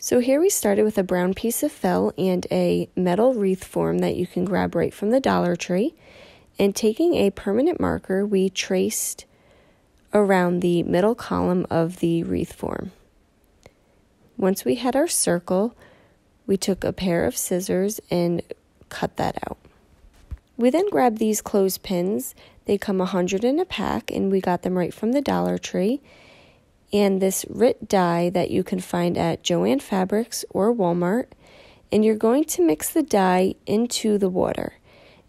So here we started with a brown piece of felt and a metal wreath form that you can grab right from the Dollar Tree. And taking a permanent marker, we traced around the middle column of the wreath form. Once we had our circle, we took a pair of scissors and cut that out. We then grabbed these clothespins. They come a hundred in a pack, and we got them right from the Dollar Tree. And this RIT dye that you can find at Joann Fabrics or Walmart. And you're going to mix the dye into the water.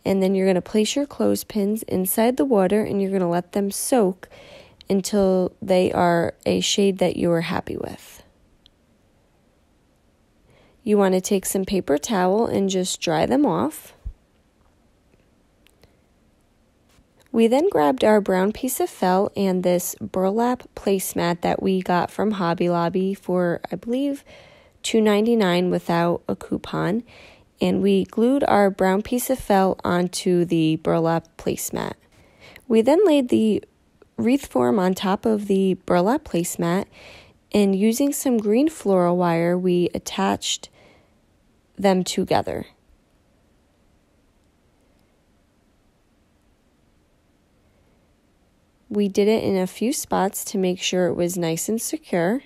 And then you're going to place your clothespins inside the water and you're going to let them soak until they are a shade that you are happy with. You want to take some paper towel and just dry them off. We then grabbed our brown piece of felt and this burlap placemat that we got from Hobby Lobby for, I believe, $2.99 without a coupon. And we glued our brown piece of felt onto the burlap placemat. We then laid the wreath form on top of the burlap placemat, and using some green floral wire, we attached them together. We did it in a few spots to make sure it was nice and secure.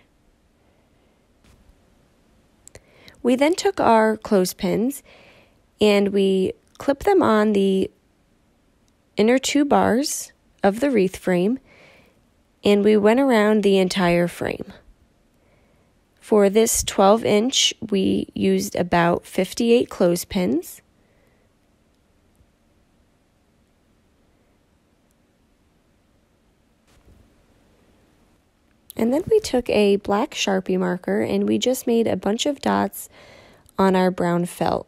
We then took our clothespins and we clipped them on the inner two bars of the wreath frame and we went around the entire frame. For this 12 inch, we used about 58 clothespins. And then we took a black Sharpie marker and we just made a bunch of dots on our brown felt.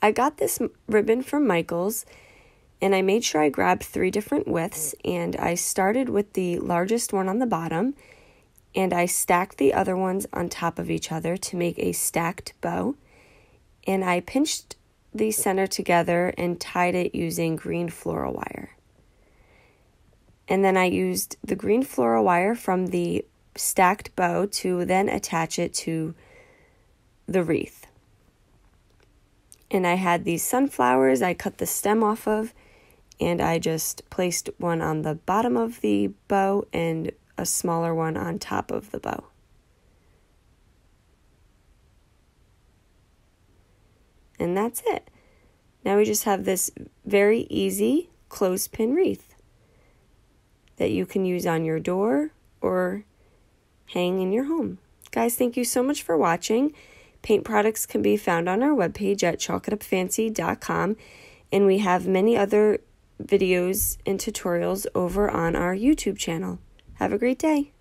I got this ribbon from Michaels and I made sure I grabbed three different widths and I started with the largest one on the bottom and I stacked the other ones on top of each other to make a stacked bow and I pinched the center together and tied it using green floral wire. And then I used the green floral wire from the stacked bow to then attach it to the wreath and I had these sunflowers I cut the stem off of, and I just placed one on the bottom of the bow and a smaller one on top of the bow. And that's it. Now we just have this very easy clothespin wreath that you can use on your door or hang in your home. Guys, thank you so much for watching. Paint products can be found on our webpage at chalkitupfancy.com, and we have many other videos and tutorials over on our YouTube channel. Have a great day.